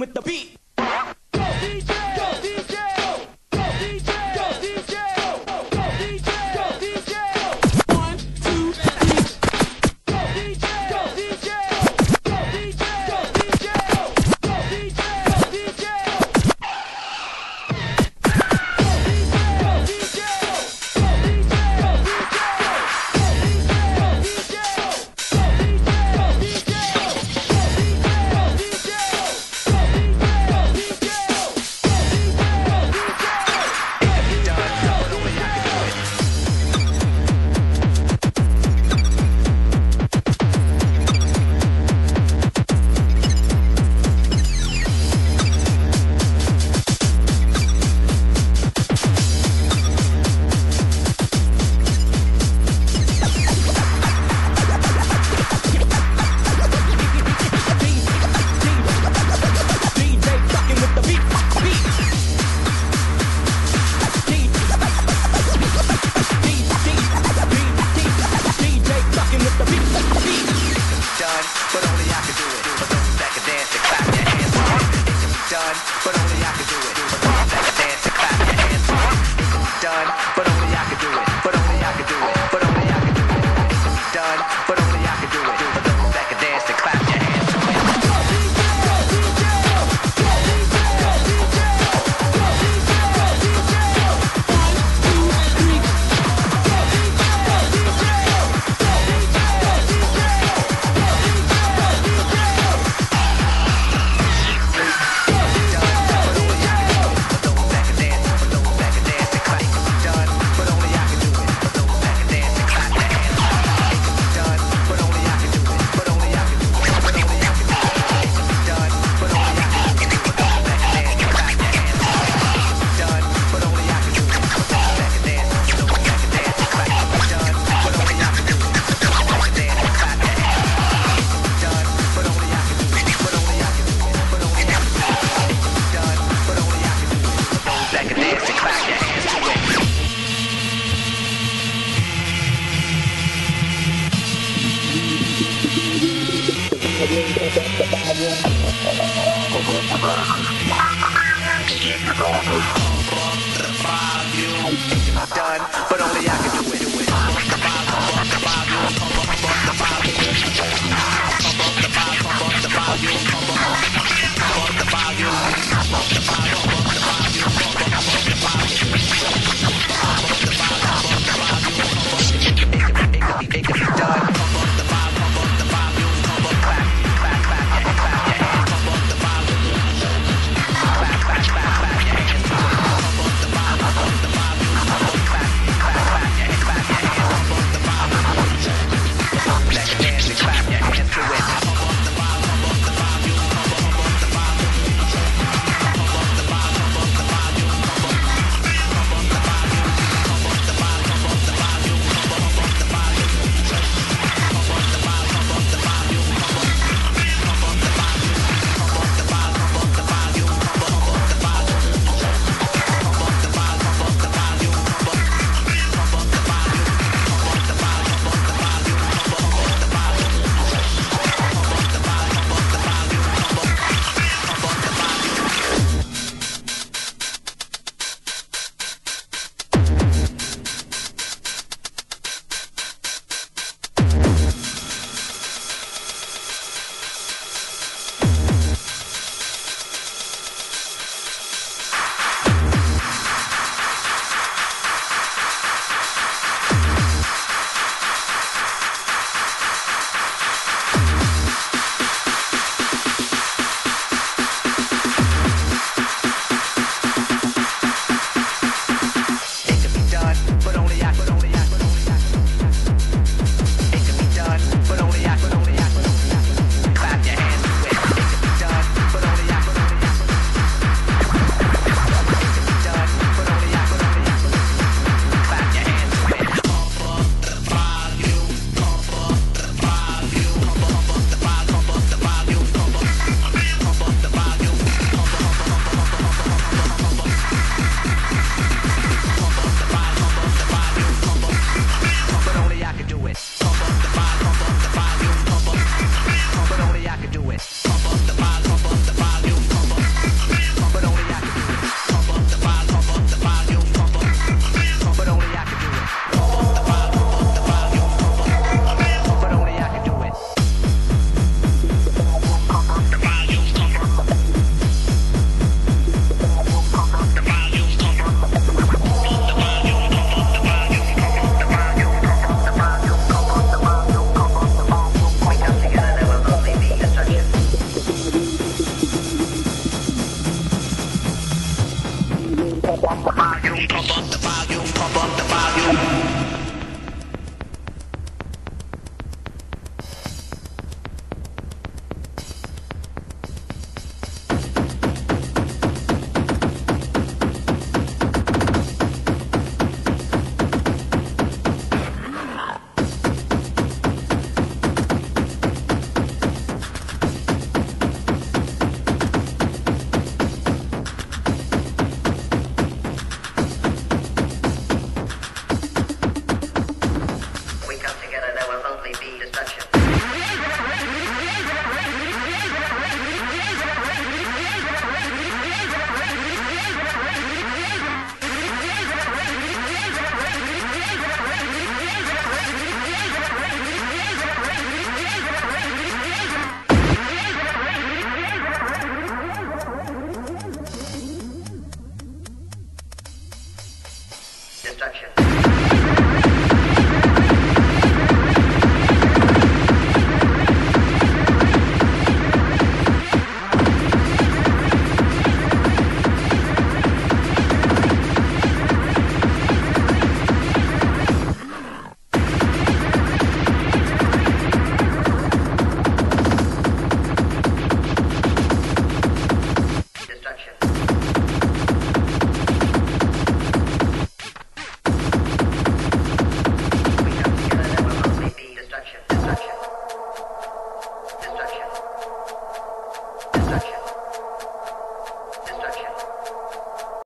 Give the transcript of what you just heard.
with the beat. Done, but only I